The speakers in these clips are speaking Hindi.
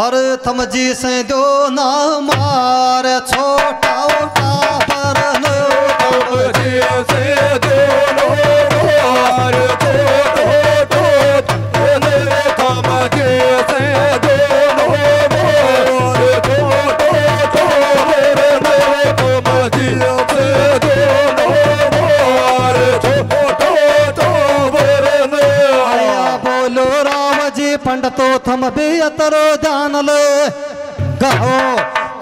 और थम जी से दो ना मार छोटा उठा पंडितो थम भी अतरो ध्यान ले गहो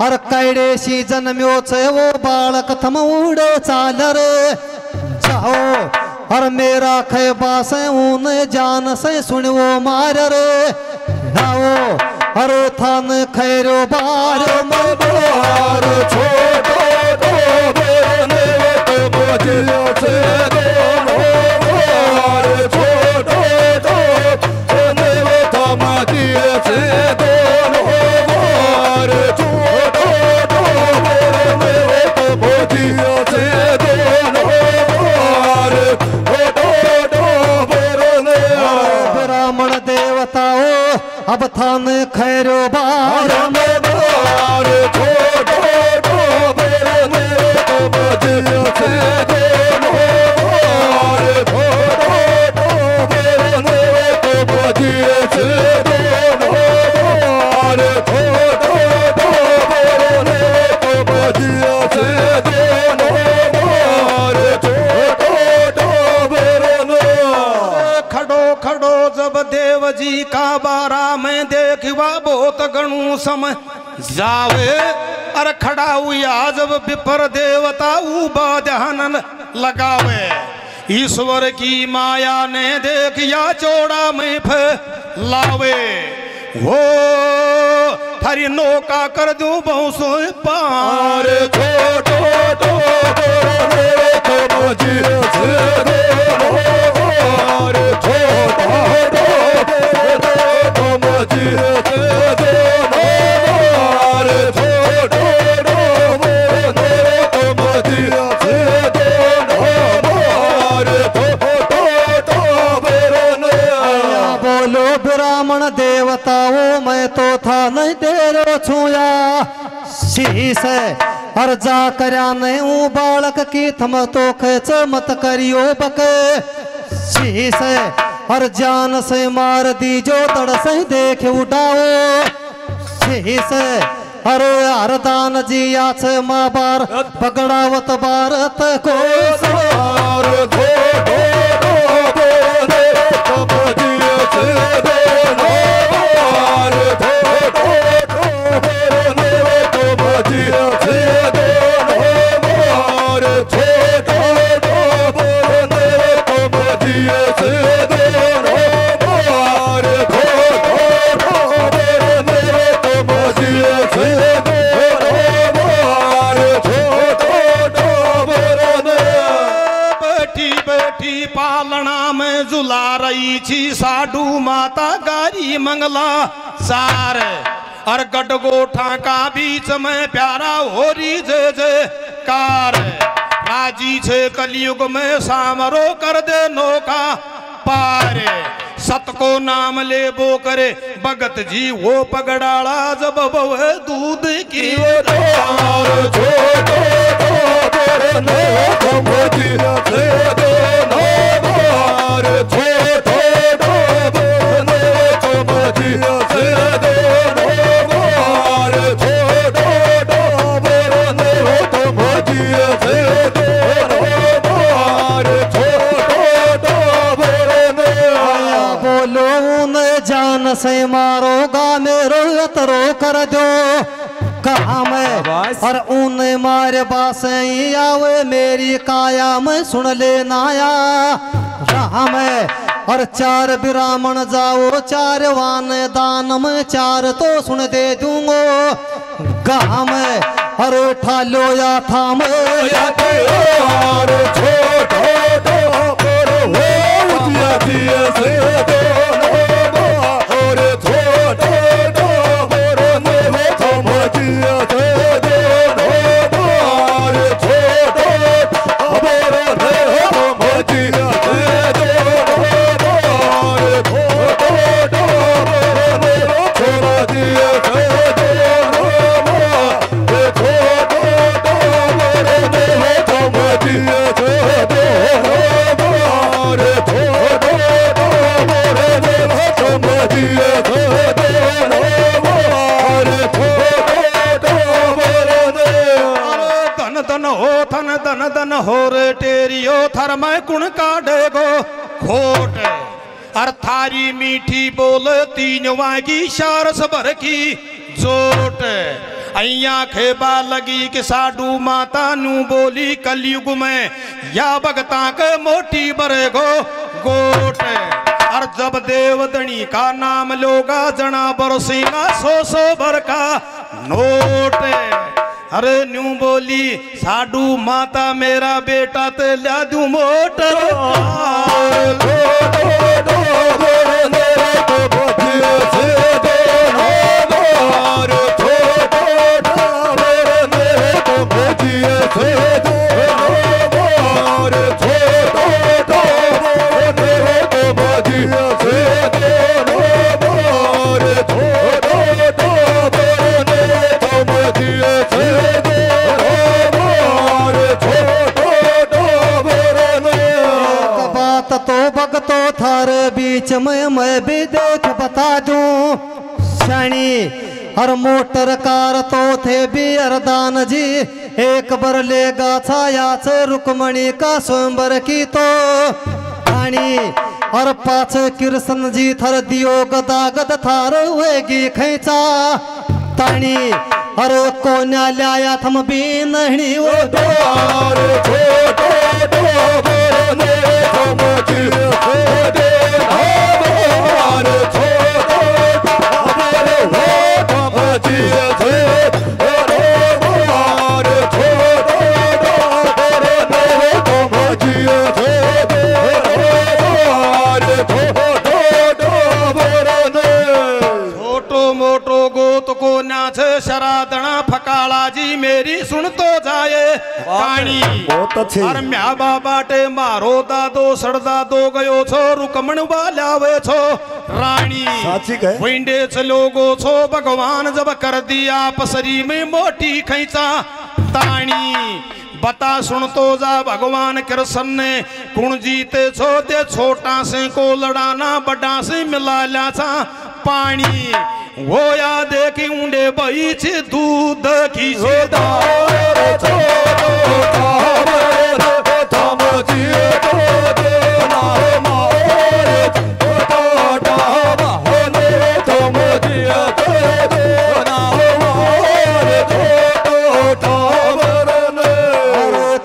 और कैडे शी जन्म्यो छे वो बालक थम उड़े चाल रे जाओ और मेरा खैबा से ऊन जान से सुनवो मार रे नाओ और थान खैरो बार. मबार ब्राह्मण देव जी का बारा में देखवा बहुत गणु समय जावे अर खड़ा हुआ जब विपर देवता उबा ध्यान लगावे। ईश्वर की माया ने देखिया चौड़ा में लावे। वो थारी नौका कर दू बहुसो पार। आया देवताओं मैं तो था नहीं तेरो छुया शीश और जा करया नहीं बालक की थम तो खेच मत करियो बक शीश हर जान से मार दी, जो तड़ से देख उठाओ। शीश अरे हरदान जी से माँ बार पगड़ावत भारत को बैठी पालना में झुला रही थी साडू माता गारी मंगला सार। और गडगोठा का बीच में प्यारा होरी जय जय कार। राज़ी छे कलयुग में सामरो कर दे नौका पार। सत को नाम ले बो करे, भगत जी वो पगड़ाला जब बव दूध की आया जान से मारोगा मेरो यतरो कर दो। कहा मैं और ऊन मारे बासे आवे मेरी काया में सुन ले नाया रहा मैं और चार ब्राह्मण जाओ चार वान दान में चार तो सुन दे दूंगो। कहा मैं और उठा लो या थाम ਧਨ ਧਨ ਹੋਰ ਟੇਰੀਓ ਥਰ ਮੈਂ ਕੁਣ ਕਾਢੇ ਗੋ ਖੋਟ। थारी मीठी बोल तीन वागी शारस भर की जोट अइया खेबा लगी कि साडू माता नू बोली कलयुग में। या भगता के मोटी बरे गो गोट। और जब देवदनी का नाम लोगा जना बरसीना सो सो भर का नोट। अरे न्यू बोली साडू माता मेरा बेटा ते ला दू मोटर एक तो थार बीच में मैं भी देख बता दूं। शनि और मोटर कार तो थे भी अरदान जी। एक बर लेगा छाया छायाच रुक्मणी का स्वयंवर की तो। और पाछ कृष्ण जी थर दियो गदा गद थार होगी खेचा। ताणी और कोन्या लाया थम भी नहीं वो छोटो मोटो गोत को नाच शरादना फकाला जी मेरी सुन तो जाए। कहानी बहुत अच्छी। और म्या बाटे मारो दादो सड़दादो गयो छो रुकमण वाल्यावे छो। रानी साची कहे। विंडे लोगो छो भगवान जब कर दिया पसरी में मोटी खैचा। ताणी बता सुन तो जा भगवान कृष्ण ने कुण जीते छो ते छोटा से को लड़ाना बड़ा से मिला ला था पानी वो या देखी ऊंडे बईच दूध की सेदा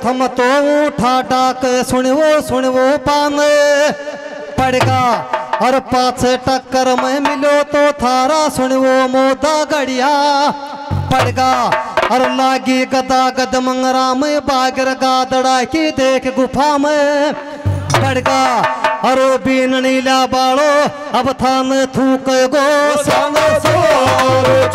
थम तो उठा डाक सुनवो सुनवो पान पड़गा और पाछ टक्कर में मिलो तो थारा सुनवो मोदा गड़िया पड़गा और लागी गदा गद मंगरा में बागर गादड़ा की देख गुफा में। पड़गा और बीन नीला बाड़ो, अब थान थूक गो। संग छोड़